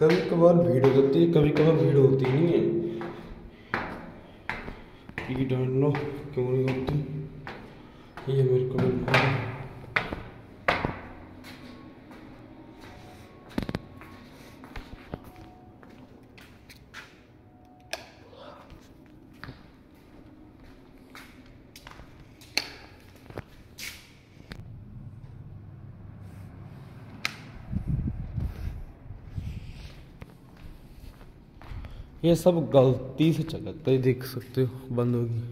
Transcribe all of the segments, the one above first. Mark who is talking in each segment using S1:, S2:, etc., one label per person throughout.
S1: कभी कभार भीड़ हो जाती है कभी कभार भीड़ होती नहीं है। ये डाल लो क्यों नहीं होती? ये मेरे को ये सब गलती से चला तो देख सकते हो बंद होगी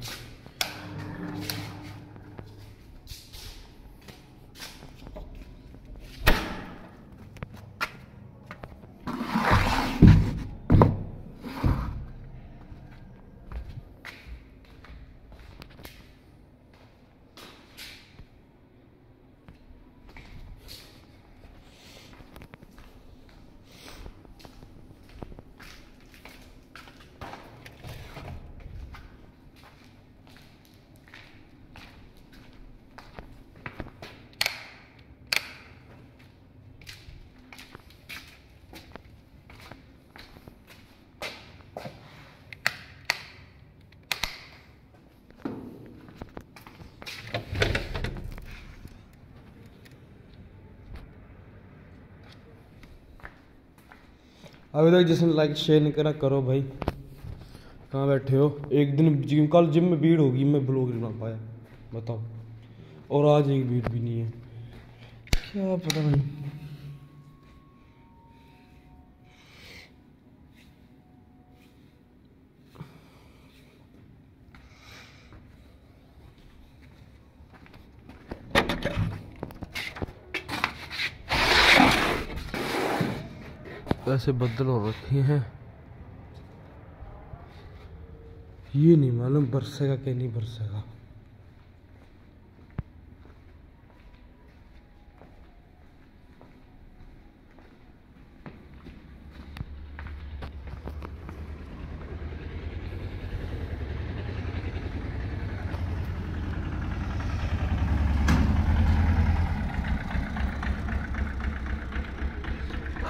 S1: अभी तक जिसने लाइक शेयर नहीं करा, करो भाई। कहाँ बैठे हो? एक दिन जिम, कल जिम में भीड़ होगी, मैं ब्लॉग नहीं बना पाया। बताओ। और आज एक भीड़ भी नहीं है। क्या पता नहीं ऐसे बदल हो रखे हैं। ये नहीं मालूम बरसेगा कि नहीं बरसेगा।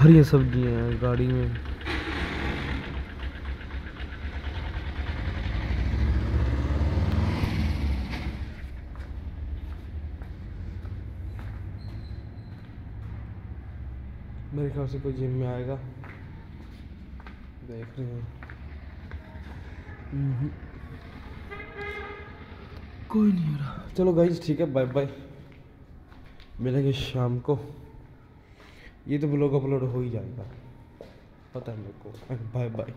S1: हरी सब्ज़ियाँ हैं गाड़ी में। मेरे ख्याल से कोई जिम में आएगा। देख रहे हैं। हम्म। कोई नहीं आ रहा। चलो गाइज़ ठीक है बाय बाय मिलेंगे शाम को। ये तो ब्लॉग अपलोड हो ही जाएगा। पता है मेरे को। Bye bye